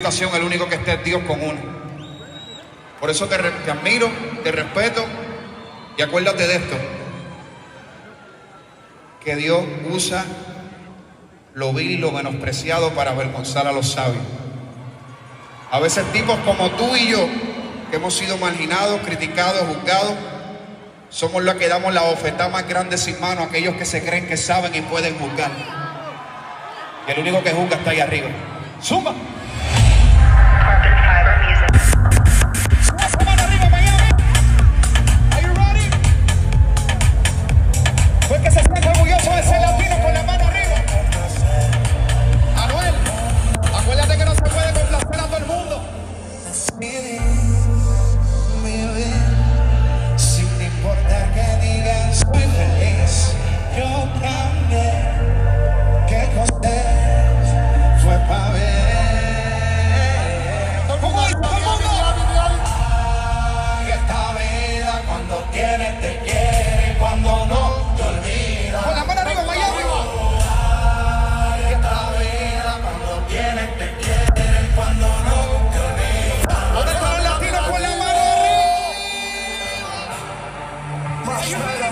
el único que esté es Dios con uno. Por eso te, te admiro, te respeto y acuérdate de esto. Que Dios usa lo vil y lo menospreciado para avergonzar a los sabios. A veces tipos como tú y yo, que hemos sido marginados, criticados, juzgados, somos los que damos la oferta más grande sin mano a aquellos que se creen que saben y pueden juzgar. Y el único que juzga está ahí arriba. ¡Zumba! Sin Christ.